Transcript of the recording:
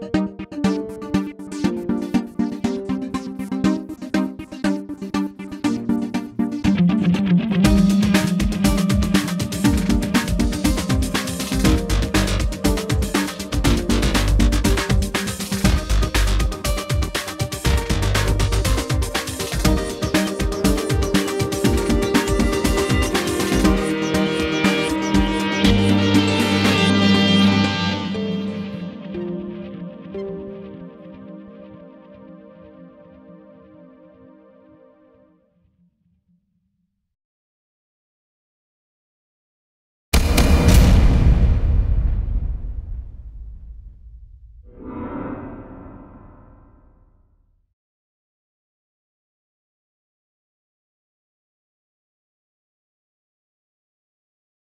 Bye.